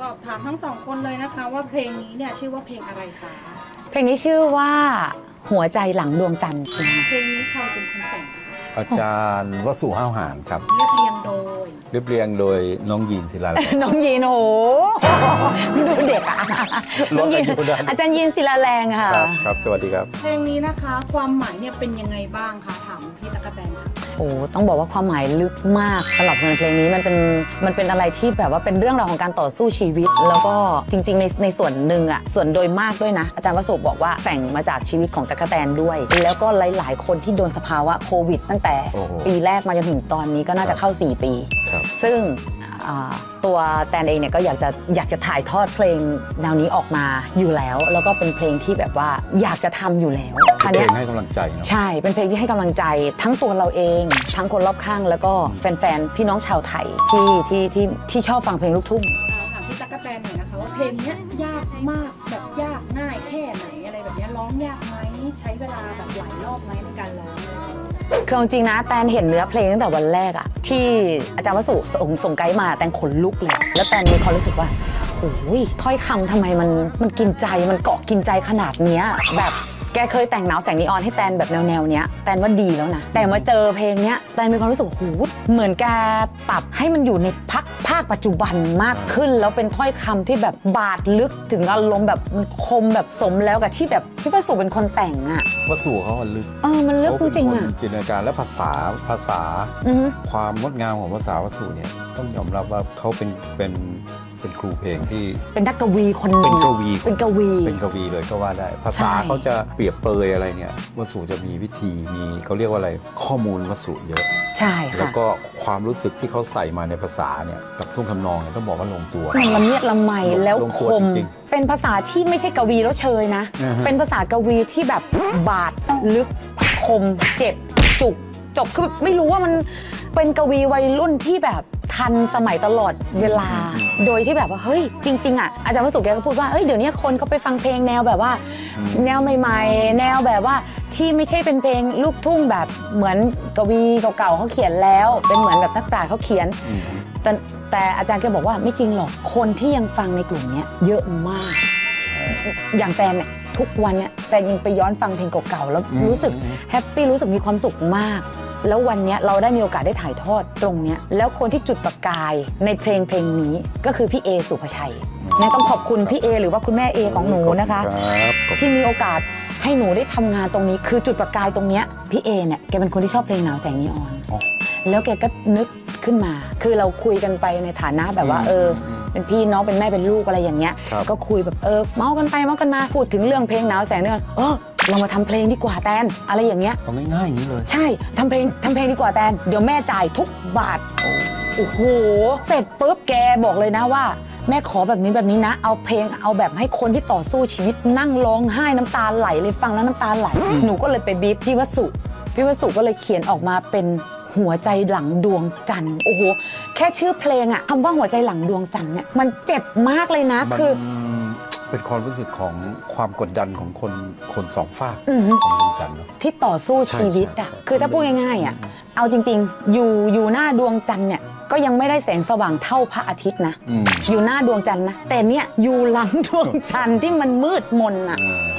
สอบถามทั้งสองคนเลยนะคะ ว่าเพลงนี้เนี่ยชื่อว่าเพลงอะไรคะเพลงนี้ชื่อว่าหัวใจหลังดวงจันทร์นะคะเพลงนี้ใครเป็นคนแต่งคะ อาจารย์วสุห้าวหารครับเรียบเรียงโดยเรียบเรียงโดยน้องยีนศิลาแรง น้องยีนโอ้โหดูเด็กอะลน้ดองยีอานยุได้ อาจารย์ยีนศิลาแรงค่ะ ครับครับ สวัสดีครับ เพลงนี้นะคะ ความหมายเนี่ยเป็นยังไงบ้างคะถามพี่ตะกกะแตนค่ะ โอ้ต้องบอกว่าความหมายลึกมากสำหรับเพลงนี้มันเป็นมันเป็นอะไรที่แบบว่าเป็นเรื่องราวของการต่อสู้ชีวิต แล้วก็จริง ๆ ในในส่วนหนึ่งอะส่วนโดยมากด้วยนะ อาจารย์วสุบอกว่าแต่งมาจากชีวิตของตะกะแตนด้วย แล้วก็หลาย ๆ คนที่โดนสภาวะโควิดตั้งแต่โอ้โหปีแรกมาจนถึงตอนนี้ก็น่าจะเข้า 4 ปีครับซึ่งอ่าตัวแตนเองเนี่ยก็อยากจะอยากจะถ่ายทอดเพลงแนวนี้ออกมาอยู่แล้ว แล้วก็เป็นเพลงที่แบบว่าอยากจะทำอยู่แล้วคราวเพลเนี้ยงให้กำลังใจเนาะใช่เป็นเพลงที่ให้กำลังใจทั้งตัวเราเอง ทั้งคนรอบข้างแล้วก็แฟนๆพี่น้องชาวไทยที่ที่ที่ที่ชอบฟังเพลงลูกทุ่งอ่าถามพี่ตะกกะแตนหน่อยนะคะว่าเพลงเนี้ยยากมากแบบยากง่ายแค่ไหนอะไรแบบเนี้ยร้องยากไหมใช้เวลาแบบหลายรอบไหมในการร้อง เนี้ยคือจริงนะแตนเห็นเนื้อเพลงตั้งแต่วันแรกอะที่อาจารย์วสุส่งส่งไกด์มาแตนขนลุกเลย แล้วแตนมีความรู้สึกว่าโอ้ยถ้อยคำทำไมมันมันกินใจมันเกาะกินใจขนาดเนี้ยแบบ กเคยแต่งหนาวแสงนีออนให้แตนแบบแนวแนวๆเนี้ยแตนว่าดีแล้วนะ แต่มาเจอเพลงเนี้ยแตนมีความรู้สึกว่าโอ้โหเหมือนแกปรับให้มันอยู่ในพักภาคปัจจุบันมากขึ้น แล้วเป็นถ้อยคำที่แบบบาดลึกถึงอารมณ์แบบมันคมแบบสมแล้วกับที่แบบพี่ประสุเป็นคนแต่งอะวสุเขาอะลึกเออมันลึกเขาจเป็นริงคๆนอะจินตนาการและภาษาภาษาอือฮึความงดงามของภาษาวสุเนี่ยต้องยอมรับว่าเขาเป็นเป็น เป็นครูเพลงที่เป็นนักกวีคนหนึ่เป็นงกวีเป็นกวีเป็นกวีเลยก็ว่าได้ ภาษาใช่เขาจะเปรียบเปรยอะไรเนี่ยวสุจะมีวิธีมีเขาเรียกว่าอะไรข้อมูลวสุเยอะ ใช่แล้วค่ะก็ความรู้สึกที่เขาใส่มาในภาษาเนี่ยกับท่วงทำนองเนี่ยต้องบอกว่าลงตัวมันละเมียดละไมลงแล้วลงคตัวมจริงเป็นภาษาที่ไม่ใช่กวีแล้วเชยนะอือฮะเป็นภาษากวีที่แบบบาดลึกคมเจ็บจุกจบคือแบบไม่รู้ว่ามันเป็นกวีวัยรุ่นที่แบบ ทันสมัยตลอดเวลา โดยที่แบบว่าเฮ้ยจริงๆอะอาจารย์วสุแกก็พูดว่าเอ้ยเดี๋ยวนี้คนเขาไปฟังเพลงแนวแบบว่า แนวใหม่ๆ แนวแบบว่าที่ไม่ใช่เป็นเพลงลูกทุ่งแบบเหมือนกวีเก่าๆเขาเขียนแล้ว เป็นเหมือนแบบนักปราชญ์เขาเขียนอืมแต่แต่อาจารย์แกบอกว่าไม่จริงหรอกคนที่ยังฟังในกลุ่มเนี้ยเยอะมากใช่อย่างแตนเนี่ย ทุกวันเนี่ยแต่ยังไปย้อนฟังเพลงเก่าๆแล้วอืมรู้สึกอืมแฮปปี้รู้สึกมีความสุขมาก แล้ววันเนี้ยเราได้มีโอกาสได้ถ่ายทอดตรงเนี้ยแล้วคนที่จุดประกายในเพลงเพลงนี้ก็คือพี่เอสุภชัยเนี่ยต้องขอบคุณพี่เอหรือว่าคุณแม่เอของหนูนะคะขอบณรับขอบคุณที่มีโอกาสให้หนูได้ทำงานตรงนี้ คือจุดประกายตรงเนี้ยพี่เอเนี่ยแกเป็นคนที่ชอบเพลงหนาวแสงนีออนอ๋อ แล้วแกก็นึกขึ้นมา คือเราคุยกันไปในฐานะแบบว่าอืมเอออมเป็นพี่น้องเป็นแม่เป็นลูกอะไรอย่างเงี้ยครับก็คุยแบบเออเมาส์กันไปเมาส์กันมาพูดถึงเรื่องเพลงหนาวแสงเนี่ยเออเรามาทำเพลงดีกว่าแตนอะไรอย่างเงี้ยเอาง่ายๆอย่างนี้เลย ใช่ทำเพลงทำเพลงดีกว่าแตนเดี๋ยวแม่จ่ายทุกบาทโอ้โหเสร็จปุ๊บแกบอกเลยนะว่า แม่ขอแบบนี้แบบนี้นะ เอาเพลงเอาแบบให้คนที่ต่อสู้ชีวิตนั่งร้องไห้น้ำตาไหลเลยฟังแล้วน้ำตาไหลหนูก็เลยไปบีบพี่วสุพี่วสุก็เลยเขียนออกมาเป็น หัวใจหลังดวงจันทร์โอ้โหแค่ชื่อเพลงอะคำว่าหัวใจหลังดวงจันทร์เนี่ยมันเจ็บมากเลยนะมันคือ เป็นความรู้สึกของความกดดันของคนคนสองฝากอือฮึของดวงจันทร์เนอะที่ต่อสู้ชีวิตอะใช่ใช่คือถ้าพูดง่ายๆอะเอาจริง ๆ อยู่อยู่หน้าดวงจันทร์เนี่ยก็ยังไม่ได้แสงสว่างเท่าพระอาทิตย์นะอืมอยู่หน้าดวงจันทร์นะ แต่เนี่ยอยู่หลังดวงจันทร์ที่มันมืดมนอะเอ่อ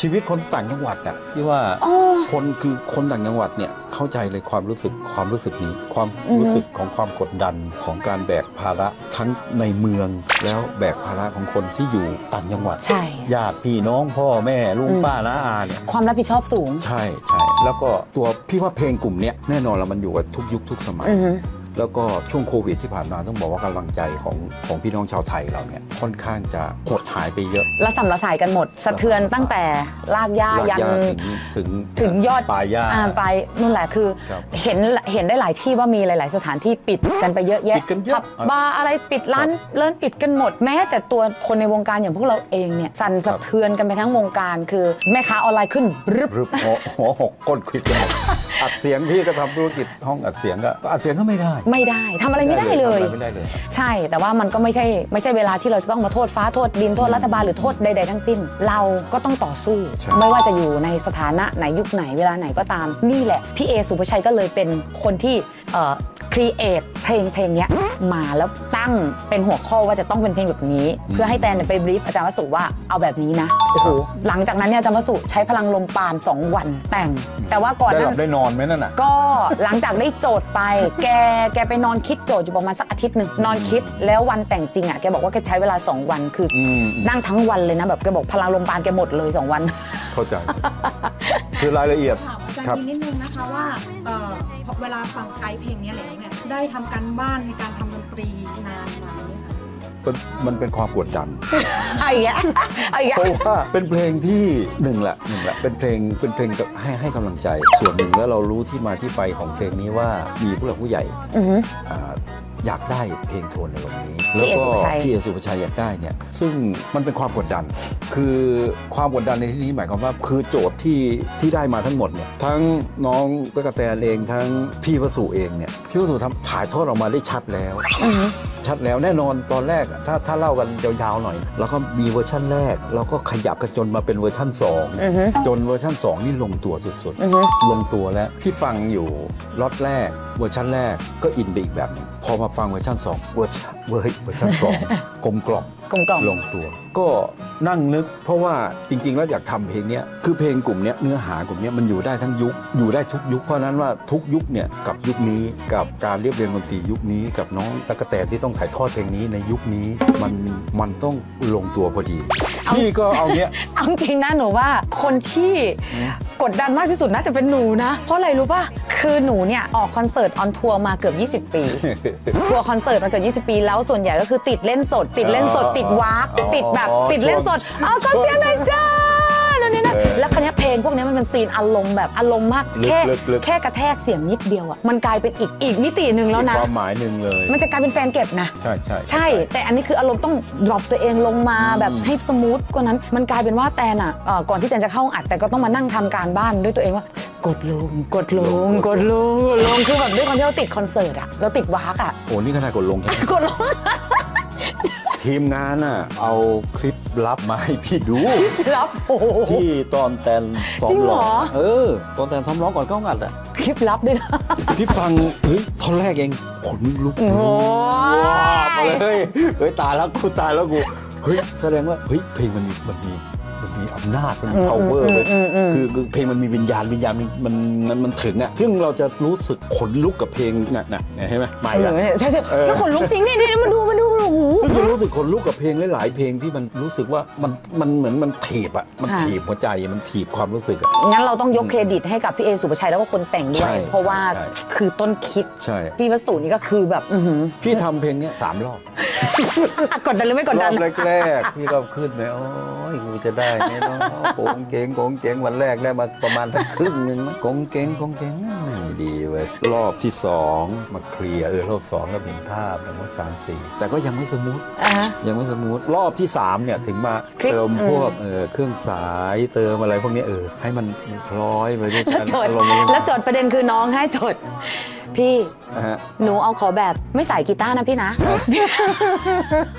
ชีวิตคนต่างจังหวัดอะที่ว่าอ๋อคนคือคนต่างจังหวัดเนี่ยเข้าใจเลยความรู้สึกความรู้สึกนี้ ความอือฮึรู้สึกของความกดดันของการแบกภาระทั้งในเมืองแล้วแบกภาระของคนที่อยู่ต่างจังหวัดใช่ญาติพี่น้องพ่อแม่ลุงอืมป้าน้าอาเนี่ยความรับผิดชอบสูง ใช่ใช่แล้วก็ตัวพี่ว่าเพลงกลุ่มเนี้ยแน่นอนแล้วมันอยู่กับทุกยุคทุกสมัยอือฮึ แล้วก็ช่วงโควิดที่ผ่านมาต้องบอกว่ากำลังใจของของพี่น้องชาวไทยเราเนี่ยค่อนข้างจะหดหายไปเยอะละสัมละสายกันหมด สะเทือนตั้งแต่ลากย่าลากยันย่าถึงถึงถึงยอดปลายย่าอ่ไปนู่นแหละคือครับเห็นเห็นได้หลายที่ว่ามีหลาย ๆ สถานที่ปิดกันไปเยอะแยะปิดกันเยอะผับบาร์อะไรปิดร้านเลิ่นปิดกันหมดแม้ แต่ตัวคนในวงการอย่างพวกเราเองเนี่ยสั่นสะเทือนกันไปทั้งวงการ คือแม่ค้าออนไลน์ขึ้นรึบรึบหัวหัวหกก้นควิดกันหมดอัดเสียงพี่ก็ทำธุรกิจห้องอัดเสียงก็อัดเสียงก็ไม่ได้ ไม่ได้ทำอะไรไม่ได้เลยทำอะไรไม่ได้เลย ใช่แต่ว่ามันก็ไม่ใช่ไม่ใช่เวลาที่เราจะต้องมาโทษฟ้าโทษดินโทษรัฐบาลหรือโทษใดๆทั้งสิ้น เราก็ต้องต่อสู้ใช่ไม่ว่าจะอยู่ในสถานะไหนยุคไหนเวลาไหนก็ตามนี่แหละพี่เอสุภชัยก็เลยเป็นคนที่เอ่อ คครีเอทเพลงเพลงเนี้ยมาแล้วตั้งเป็นหัวข้อว่าจะต้องเป็นเพลงแบบนี้ เพื่อให้แตนเนี่ยไปบรีฟอาจารย์วสุว่าเอาแบบนี้นะโอ้โหหลังจากนั้นเนี่ยอาจารย์วสุใช้พลังลมปาน 2 วันแต่ง แต่ว่าก่อนได้หหนั้ลับนได้นอนไหมนั่นน่ะก็หลังจากได้โจทย์ไป แกแกไปนอนคิดโจทย์อยู่ประมาณสักอาทิตย์หนึ่งนอนคิด แล้ววันแต่งจริงอะแกบอกว่าแกใช้เวลา 2 วันคือออืมนั่งทั้งวันเลยนะแบบแกบอกพลังลมปานแกหมดเลย 2 วัน เข้าใจ คือรายละเอียดถามอาจารครับย์นิดนึงนะคะว่าเอ่อพอเวลาฟังไกด์เพลงเนี้ยอะไรเนี่ย ได้ทำการบ้านในการทำดนตรีนานไหมคะมันมันเป็นความกดดัน เอาอีกแล้วเอาอีกเพแล้วราะว่าเป็นเพลงที่หนึ่งแหละหนึ่งแหละเป็นเพลงเป็นเพลงกับให้ให้กำลังใจ ส่วนหนึ่งแล้วเรารู้ที่มาที่ไปของเพลงนี้ว่ามีผู้หลักผู้ใหญ่อือหืออ่า อยากได้เพลงโทนในวันนี้ แล้วก็พี่เอสุภาชัยพี่เอสุภาชัยอยากได้เนี่ยซึ่งมันเป็นความกดดัน คือความกดดันในที่นี้หมายความว่า คือโจทย์ที่ที่ได้มาทั้งหมดเนี่ยทั้งน้องตั๊กแตนเองทั้งพี่วสุเองเนี่ยพี่วสุทำถ่ายทอดออกมาได้ชัดแล้วอือหือ ชัดแล้วแน่นอนตอนแรกอะถ้าถ้าเล่ากันยาวๆหน่อยแล้วก็มีเวอร์ชั่นแรก แล้วก็ขยับกันจนมาเป็นเวอร์ชั่นอือหือ2จนเวอร์ชั่น 2 นี่ลงตัวสุดอือหือๆลงตัวแล้วพี่ฟังอยู่ล็อตแรกเวอร์ชันแรกก็อินไปอีกแบบหนึงพอมาฟังเวอร์ชัน2เวอร์ชันเวอร์เวอร์ชันสองกลมกล่อมกลมกล่อมลงตัว ก็นั่งนึก เพราะว่าจริง ๆ แล้วอยากทำเพลงนี้คือเพลงกลุ่มนี้เนื้อหากลุ่มนี้มันอยู่ได้ทั้งยุคอยู่ได้ทุกยุคเพราะฉะนั้นว่าทุกยุคเนี่ยกับยุคนี้กับการเรียบเรียงดนตรียุคนี้ กับน้องตะกะแตนที่ต้องถ่ายทอดเพลงนี้ในยุคนี้มันมันต้องลงตัวพอดี พี่ก็เอาเนี้ยเอาจริงนะหนูว่าคนที่กดดันมากที่สุดน่าจะเป็นหนูนะ เพราะอะไรรู้ป่ะ คือหนูเนี่ย ออกคอนเสิร์ตออนทัวร์มาเกือบ 20 ปี ทัวร์คอนเสิร์ตมาเกือบ 20 ปี แล้วส่วนใหญ่ก็คือติดเล่นสด ติดเล่นสด ติดวากอ๋อติดแบบอ๋อติดเล่นสด เอาก็เสียงหน่อยจ้านั่นนี่นะเออแล้วคันนี้ยเพ ลงพวกนี้มันเป็นซีนอารมณ์แบบอารมณ์มากลึกแค่ลึกลึกแค่กระแทกเสียงนิดเดียวอะมันกลายเป็นอีกอีกมิติหนึ่งแล้วอีกนะความหมายหนึ่งเลย มันจะกลายเป็นแฟนเก็บนะ ใช่ใช่ใช่ แต่อันนี้คืออารมณ์ต้อง drop ตัวเองลงมาอืมแบบให้ smooth กว่านั้นมันกลายเป็นว่าแตนอะเอ่อก่อนที่แตนจะเข้าห้องอัดแต่ก็ต้องมานั่งทำการบ้านด้วยตัวเองว่ากดลงกดลงกดลงกดลงคือแบบด้วยความที่เราติดคอนเสิร์ตอะเราติดวากอะโอ้นี่ขนาดกดลงแค่กดลงทีมงานน่ะเอาคลิป ลับมาให้พี่ดูรับโอ้โหที่ตอนแตนซ้อจริมงเหรร้อองเออ ตอนแตนซ้อมร้องก่อนเข้างัดอะคลิปลับด้วยนะพี่ฟังเฮ้ยท่อนแรกเองขนลุกโอ้โหว้าวมาเลยเฮ้ยตายแล้วกูตายแล้วกูเฮ้ยแสดงว่าเฮ้ยเพลงมันมีมันมีมันมีอำนาจมันมี power อืมเว้ยอืมอืมคือคือเพลงมันมีวิญญาณวิญญาณมันมันมันมันถึงอะซึ่งเราจะรู้สึกขนลุกกับเพลงน่ะน่ะเนี่ยเห็นไหมไม่ละใช่ใช่เออแล้วขนลุกจริงนี่นี่มาดูมาดูโอ้โห ซึ่งจะรู้สึกขนลุกกับเพลงหลายๆเพลงที่มันรู้สึกว่ามันมันเหมือนมันถีบอะมันค่ะถีบหัวใจมันถีบความรู้สึกอะงั้นเราต้องยกเครดิตให้กับพี่เอสุภาชัยแล้วก็คนแต่งด้ใช่วย เพราะว่าใช่คือต้นคิดใช่พี่วสุนี่ก็คือแบบอือหือพี่ทำเพลงเนี้ยสามรอบอะกดดันหรือไม่กดดันรอบแรกๆพี่ก็ขึ้นไปโอ้ยกูจะได้ไหมเนาะโกงเก่งโกงเก่งวันแรกได้มาประมาณสักครึ่งหนึ่งมั้งโกงเก่งโกงเก่งไม่ ดีเว้ยรอบที่สองมาเคลียร์เออรอบสองก็เห็นภาพแล้วรอบสามสี่แต่ก็ยังไม่ smooth อ่าฮะ ยังไม่สมูทรอบที่สามเนี่ยถึงมาคลิกเติมอืมพวกเออเครื่องสายเติมอะไรพวกเนี้ยเออให้มันคล้อยไปด้วยแล้วกันโจทย์อารมณ์นี้แล้วโจทย์ประเด็นคือน้องให้โจทย์ พี่นะฮะ หนูเอาขอแบบไม่ใส่กีตาร์นะพี่นะ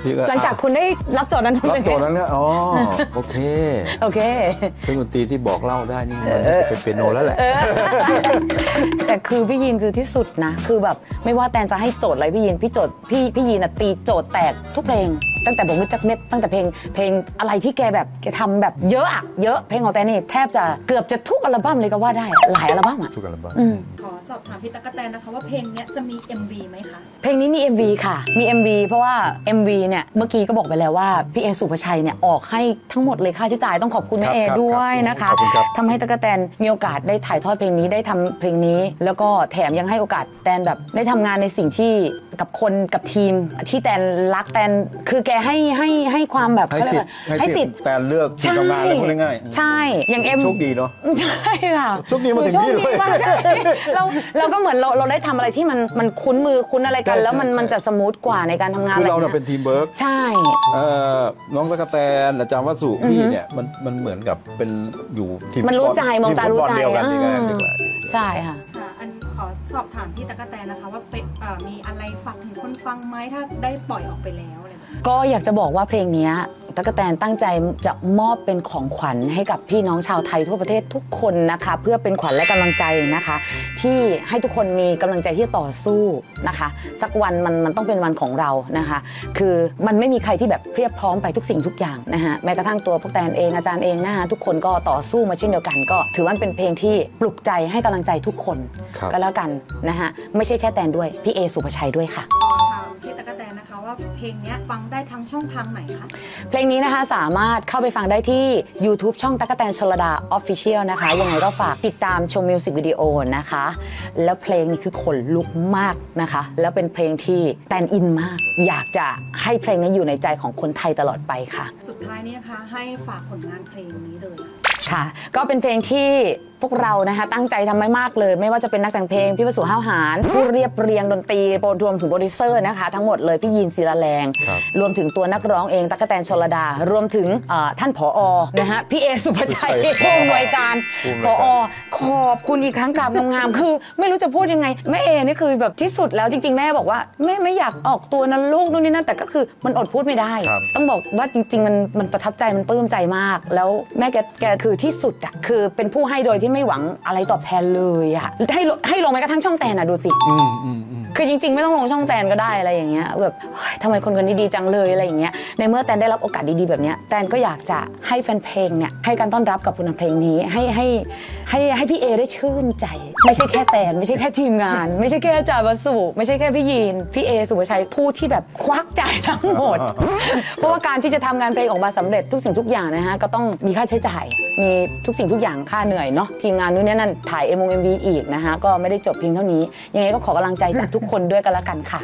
พี่ก็หลังจากคุณได้รับโจทย์นั้นรับเป็นโจไงทย์นั้นเนี่ยอ๋อโอเคโอเคเครื่องดนตรีที่บอกเล่าได้นี่มันน่าจะเป็นเปียโนแล้วแหละ แต่คือพี่ยีนคือที่สุดนะ คือแบบไม่ว่าแตนจะให้โจทย์อะไรพี่ยีนพี่โจทย์พี่พี่ยีนน่ะตีโจทย์แตกทุกเพลง ตั้งแต่บอกมือจักเม็ดตั้งแต่เพลงเพลงอะไรที่แกแบบแกทำแบบเยอะอะเยอะเพลงของแตนนี่แทบจะเกือบจะทุกอัลบั้มเลยก็ว่าได้หลายอัลบั้มอะ ทุกอัลบั้มอืมขอ สอบถามพี่ตะกกะแตนนะคะว่าเพลงเนี้ยจะมี MV ไหมคะ เพลงนี้มี MV ค่ะ มี MV เพราะว่า MV เนี่ย เมื่อกี้ก็บอกไปแล้วว่า พี่เอสุภชัยเนี่ย ออกให้ทั้งหมดเลยค่าใช้จ่ายต้องขอบคุณแม่ครับเอครับด้วยนะคะขอบคุณครับ ทำให้ตะกะแตนมีโอกาสได้ถ่ายทอดเพลงนี้ได้ทำเพลงนี้ แล้วก็แถมยังให้โอกาสแตนแบบได้ทำงานในสิ่งที่กับคนกับทีมที่แตนรักแตนคือแกให้ให้ให้ความแบบให้สิทธิ์ให้สิทธิ์แต่เลือกที่ทำงานแล้วพูดง่ายๆใช่อย่างเอ็ม โชคดีเนาะ ใช่ค่ะโชคดีมาถึงนี่ด้วยโชคดีมากใช่เราเราก็เหมือนเราเราได้ทำอะไรที่มันมันคุ้นมือคุ้นอะไรกันใช่แล้วมันใช่ มันจะสมูทกว่าในการทำงานคือเราะไเนี่ยเป็นทีมเวิร์ก ใช่ เอ่อน้องตะกะแตนอาจารย์วัสุอือฮึพี่เนี่ยมันมันเหมือนกับเป็นอยู่ทีมมันรู้ฟุตบอลใจมองตาทีฟุตบอลรู้ใจเดียวกันดีกว่าอ่าดีกว่าใช่ค่ะ ค่ะอันขอสอบถามพี่ตะกกะแตนนะคะ ว่าเป็นเอ่อมีอะไรฝากถึงคนฟังไหมถ้าได้ปล่อยออกไปแล้วอะไรแบบนี้ก็อยากจะบอกว่าเพลงเนี้ย ตั๊กแตนตั้งใจจะมอบเป็นของขวัญให้กับพี่น้องชาวไทยทั่วประเทศทุกคนนะคะ เพื่อเป็นขวัญและกำลังใจนะคะ ที่ให้ทุกคนมีกำลังใจที่จะต่อสู้นะคะ สักวันมันมันต้องเป็นวันของเรานะคะ คือมันไม่มีใครที่แบบเพียบพร้อมไปทุกสิ่งทุกอย่างนะคะแม้กระทั่งตัวพวกแตนเองอาจารย์เองนะคะทุกคนก็ต่อสู้มาเช่นเดียวกัน ก็ถือว่าเป็นเพลงที่ปลุกใจให้กำลังใจทุกคนครับก็แล้วกันนะคะไม่ใช่แค่แตนด้วยพี่เอสุภชัยด้วยค่ะขอถามพี่ตะ ว่าเพลงเนี้ยฟังได้ทั้งช่องทางไหนคะเพลงนี้นะคะสามารถเข้าไปฟังได้ที่ YouTube ช่องตั๊กแตนชลดา Official นะคะยังไงก็ฝากติดตามชมมิวสิกวิดีโอนะคะ แล้วเพลงนี้คือขนลุกมากนะคะ แล้วเป็นเพลงที่แตนอินมาก อยากจะให้เพลงนี้อยู่ในใจของคนไทยตลอดไปค่ะ สุดท้ายนี้นะคะให้ฝากผลงานเพลงนี้เลยค่ะ ค่ะ ก็เป็นเพลงที่พวกเรานะคะตั้งใจทำไม่มากเลย ไม่ว่าจะเป็นนักแต่งเพลงพี่วสุห้าวหาญผู้เรียบเรียงดนตรีโปรรวมถึงโปรดิวเซอร์นะคะ ทั้งหมดเลยพี่ยีนศิลาแรงครับรวมถึงตัวนักร้องเองตั๊กแตนชลดา รวมถึงเอ่อท่านผอนะฮะพี่เอสุภชัยใช่ผู้อำนวยการผู้อำนผวยอการขอบคุณอีกครั้งกราบงามๆคือ ไม่รู้จะพูดยังไงแม่เอนี่คือแบบที่สุดแล้วจริง ๆ แม่บอกว่าแม่ไม่อยากออกตัวนะลูกนู่นนี่นั่นแต่ก็คือมันอดพูดไม่ได้ครับต้องบอกว่าจริง ๆ มันมันประทับใจมันปลื้มใจมาก แล้วแม่แกแกคือที่สุดอะคือเป็นผู้ให้โดยที่ไม่หวังอะไรตอบแทนเลยอะให้ลให้ลงแม้กระทั่งช่องแตนอะดูสิอืมอืมอืมคือจริง ๆ ไม่ต้องลงช่องแตนก็ได้อะไรอย่างเงี้ยแบบเฮ้ยทำไมคนคนนี้ดีจังเลยอะไรอย่างเงี้ยในเมื่อแตนได้รับโอกาสดีๆแบบเนี้ยแตนก็อยากจะให้แฟนเพลงเนี่ยให้การต้อนรับกับผลงานเพลงนี้ให้ให้ ให้ให้พี่เอได้ชื่นใจ ไม่ใช่แค่แตนไม่ใช่แค่ทีมงาน ไม่ใช่แค่อาจารย์วสุไม่ใช่แค่พี่ยีนพี่เอสุภชัยผู้ที่แบบควักจ่ายทั้งหมด เพราะว่าการที่จะทำงานเพลงออกมาสำเร็จทุกสิ่งทุกอย่างนะฮะก็ต้องมีค่าใช้จ่าย มีทุกสิ่งทุกอย่างค่าเหนื่อยเนาะทีมงานนู้นนี่นั่นถ่ายเอ็มวงเอ็มวีอีกนะคะก็ไม่ได้จบเพียงเท่านี้ ยังไงก็ขอกำลังใจจากทุกคนด้วยกันละกันค่ะ